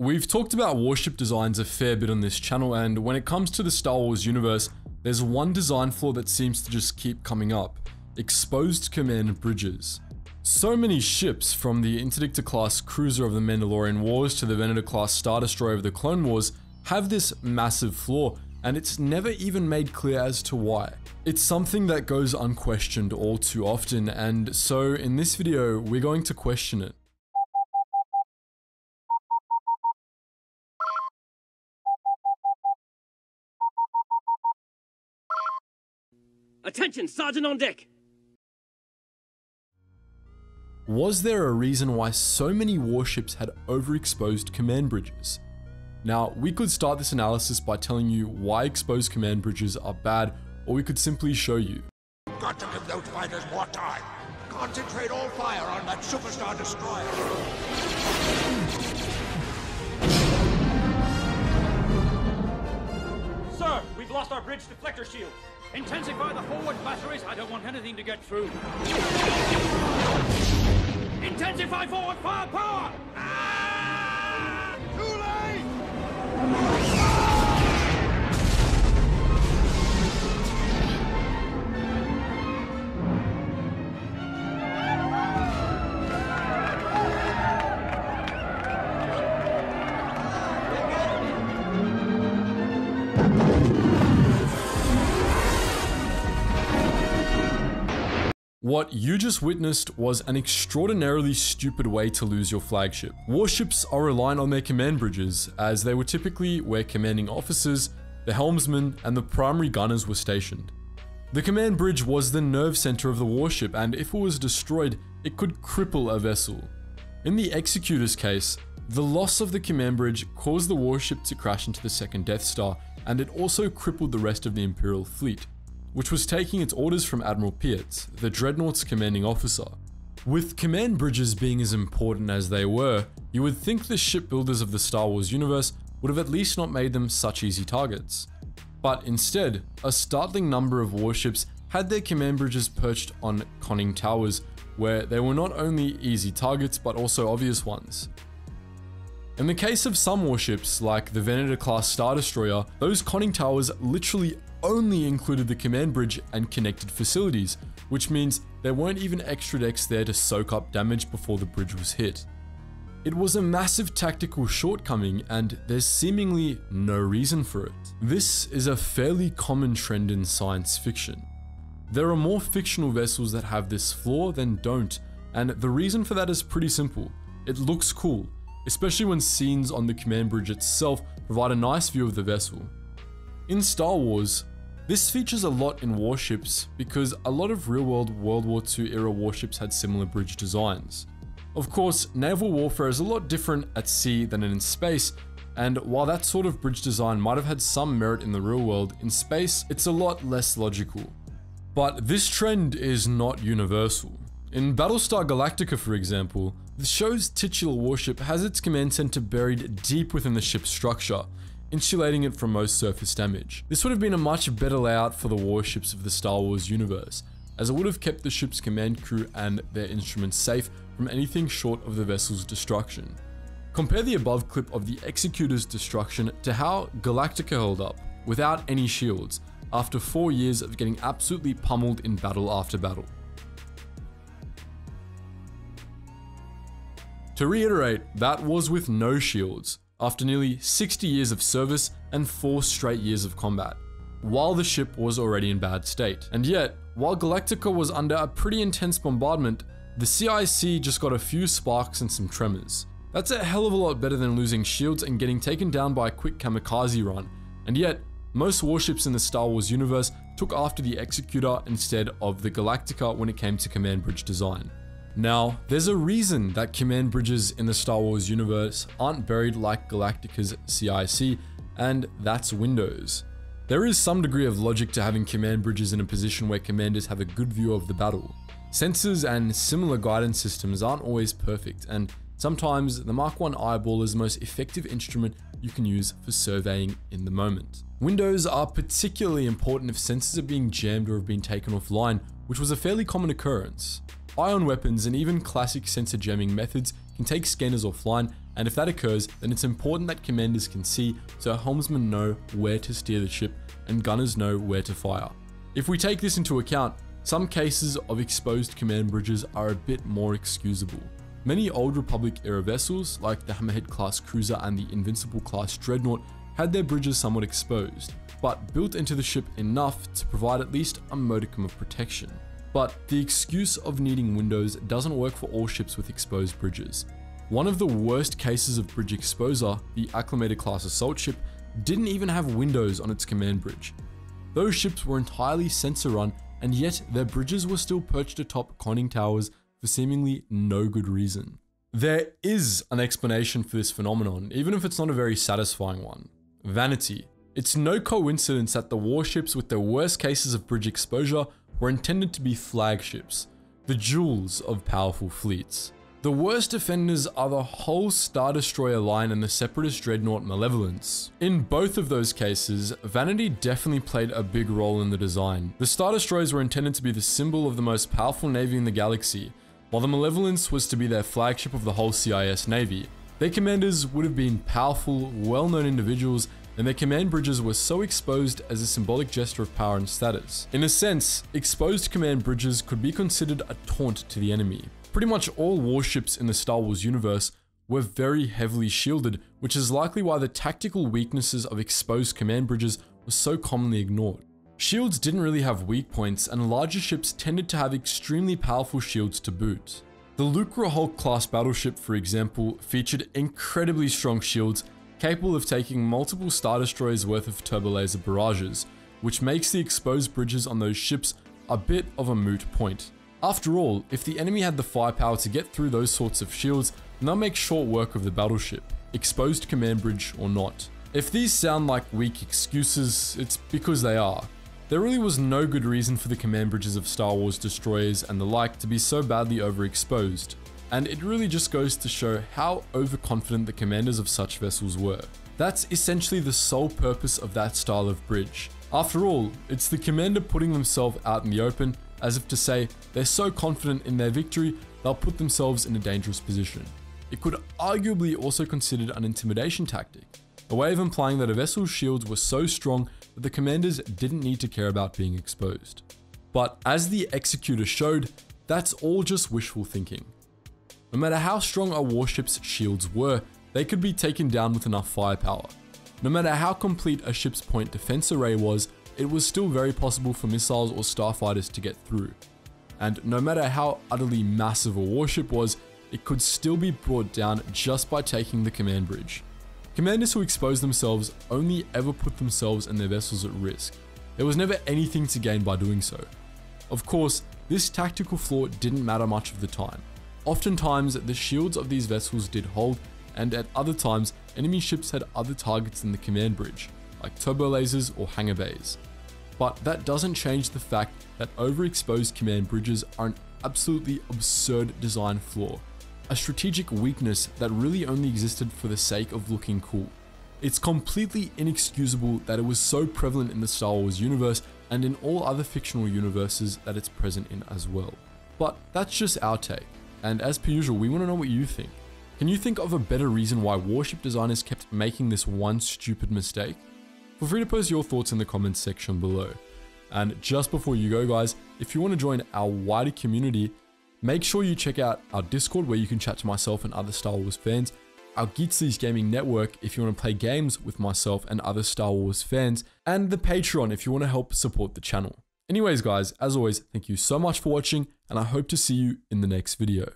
We've talked about warship designs a fair bit on this channel, and when it comes to the Star Wars universe, there's one design flaw that seems to just keep coming up exposed command bridges. So many ships, from the Interdictor class cruiser of the Mandalorian Wars to the Venator class Star Destroyer of the Clone Wars, have this massive flaw, and it's never even made clear as to why. It's something that goes unquestioned all too often, and so in this video, we're going to question it. Attention, Sergeant on deck! Was there a reason why so many warships had overexposed command bridges? Now, we could start this analysis by telling you why exposed command bridges are bad, or we could simply show you. Got to give those fighters more time. Concentrate all fire on that superstar destroyer. Sir, we've lost our bridge deflector shields. Intensify the forward batteries. I don't want anything to get through. Intensify forward firepower! What you just witnessed was an extraordinarily stupid way to lose your flagship. Warships are reliant on their command bridges, as they were typically where commanding officers, the helmsman, and the primary gunners were stationed. The command bridge was the nerve center of the warship, and if it was destroyed, it could cripple a vessel. In the Executor's case, the loss of the command bridge caused the warship to crash into the second Death Star, and it also crippled the rest of the Imperial fleet which was taking its orders from Admiral Piett, the Dreadnought's commanding officer. With command bridges being as important as they were, you would think the shipbuilders of the Star Wars universe would have at least not made them such easy targets. But instead, a startling number of warships had their command bridges perched on conning towers, where they were not only easy targets but also obvious ones. In the case of some warships, like the Venator class Star Destroyer, those conning towers literally only included the command bridge and connected facilities, which means there weren't even extra decks there to soak up damage before the bridge was hit. It was a massive tactical shortcoming and there's seemingly no reason for it. This is a fairly common trend in science fiction. There are more fictional vessels that have this flaw than don't, and the reason for that is pretty simple. It looks cool, especially when scenes on the command bridge itself provide a nice view of the vessel. In Star Wars, this features a lot in warships because a lot of real-world World War II era warships had similar bridge designs. Of course, naval warfare is a lot different at sea than in space, and while that sort of bridge design might have had some merit in the real world, in space it's a lot less logical. But this trend is not universal. In Battlestar Galactica for example, the show's titular warship has its command center buried deep within the ship's structure, insulating it from most surface damage. This would have been a much better layout for the warships of the Star Wars universe, as it would have kept the ship's command crew and their instruments safe from anything short of the vessel's destruction. Compare the above clip of the Executor's destruction to how Galactica held up, without any shields, after 4 years of getting absolutely pummeled in battle after battle. To reiterate, that was with no shields, after nearly 60 years of service and 4 straight years of combat, while the ship was already in bad state. And yet, while Galactica was under a pretty intense bombardment, the CIC just got a few sparks and some tremors. That's a hell of a lot better than losing shields and getting taken down by a quick kamikaze run, and yet, most warships in the Star Wars universe took after the Executor instead of the Galactica when it came to command bridge design. Now, there's a reason that command bridges in the Star Wars universe aren't buried like Galactica's CIC, and that's Windows. There is some degree of logic to having command bridges in a position where commanders have a good view of the battle. Sensors and similar guidance systems aren't always perfect, and sometimes the Mark 1 eyeball is the most effective instrument you can use for surveying in the moment. Windows are particularly important if sensors are being jammed or have been taken offline, which was a fairly common occurrence. Ion weapons and even classic sensor jamming methods can take scanners offline and if that occurs, then it's important that commanders can see so helmsmen know where to steer the ship and gunners know where to fire. If we take this into account, some cases of exposed command bridges are a bit more excusable. Many old Republic era vessels, like the Hammerhead class cruiser and the Invincible class dreadnought, had their bridges somewhat exposed, but built into the ship enough to provide at least a modicum of protection. But the excuse of needing windows doesn't work for all ships with exposed bridges. One of the worst cases of bridge exposure, the Acclamator class assault ship, didn't even have windows on its command bridge. Those ships were entirely sensor run and yet their bridges were still perched atop conning towers for seemingly no good reason. There is an explanation for this phenomenon, even if it's not a very satisfying one. Vanity. It's no coincidence that the warships with their worst cases of bridge exposure were intended to be flagships, the jewels of powerful fleets. The worst offenders are the whole Star Destroyer line and the Separatist Dreadnought Malevolence. In both of those cases, vanity definitely played a big role in the design. The Star Destroyers were intended to be the symbol of the most powerful navy in the galaxy, while the Malevolence was to be their flagship of the whole CIS navy. Their commanders would have been powerful, well-known individuals and their command bridges were so exposed as a symbolic gesture of power and status. In a sense, exposed command bridges could be considered a taunt to the enemy. Pretty much all warships in the Star Wars universe were very heavily shielded, which is likely why the tactical weaknesses of exposed command bridges were so commonly ignored. Shields didn't really have weak points, and larger ships tended to have extremely powerful shields to boot. The Lucrehulk Hulk class battleship, for example, featured incredibly strong shields capable of taking multiple Star Destroyers worth of turbo laser barrages, which makes the exposed bridges on those ships a bit of a moot point. After all, if the enemy had the firepower to get through those sorts of shields, they'll make short work of the battleship, exposed command bridge or not. If these sound like weak excuses, it's because they are. There really was no good reason for the command bridges of Star Wars destroyers and the like to be so badly overexposed, and it really just goes to show how overconfident the commanders of such vessels were. That's essentially the sole purpose of that style of bridge. After all, it's the commander putting themselves out in the open as if to say they're so confident in their victory, they'll put themselves in a dangerous position. It could arguably also considered an intimidation tactic, a way of implying that a vessel's shields were so strong that the commanders didn't need to care about being exposed. But as the Executor showed, that's all just wishful thinking. No matter how strong a warship's shields were, they could be taken down with enough firepower. No matter how complete a ship's point defense array was, it was still very possible for missiles or starfighters to get through. And no matter how utterly massive a warship was, it could still be brought down just by taking the command bridge. Commanders who exposed themselves only ever put themselves and their vessels at risk. There was never anything to gain by doing so. Of course, this tactical flaw didn't matter much of the time. Oftentimes, the shields of these vessels did hold, and at other times, enemy ships had other targets than the command bridge, like turbo lasers or hangar bays. But that doesn't change the fact that overexposed command bridges are an absolutely absurd design flaw, a strategic weakness that really only existed for the sake of looking cool. It's completely inexcusable that it was so prevalent in the Star Wars universe and in all other fictional universes that it's present in as well. But that's just our take, and as per usual, we want to know what you think. Can you think of a better reason why warship designers kept making this one stupid mistake? Feel free to post your thoughts in the comments section below. And just before you go guys, if you want to join our wider community, make sure you check out our Discord where you can chat to myself and other Star Wars fans, our Geetsly's Gaming Network if you want to play games with myself and other Star Wars fans, and the Patreon if you want to help support the channel. Anyways guys, as always, thank you so much for watching and I hope to see you in the next video.